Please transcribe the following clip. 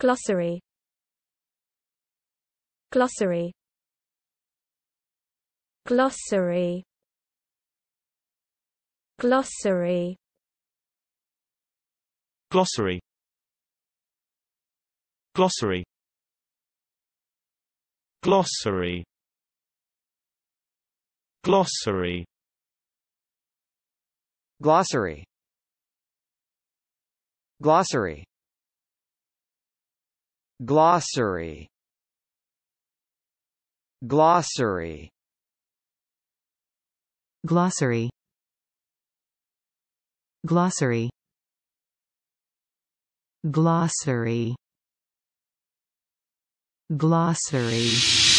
Glossary Glossary Glossary Glossary Glossary Glossary Glossary Glossary Glossary Glossary Glossary. Glossary. Glossary. Glossary. Glossary. Glossary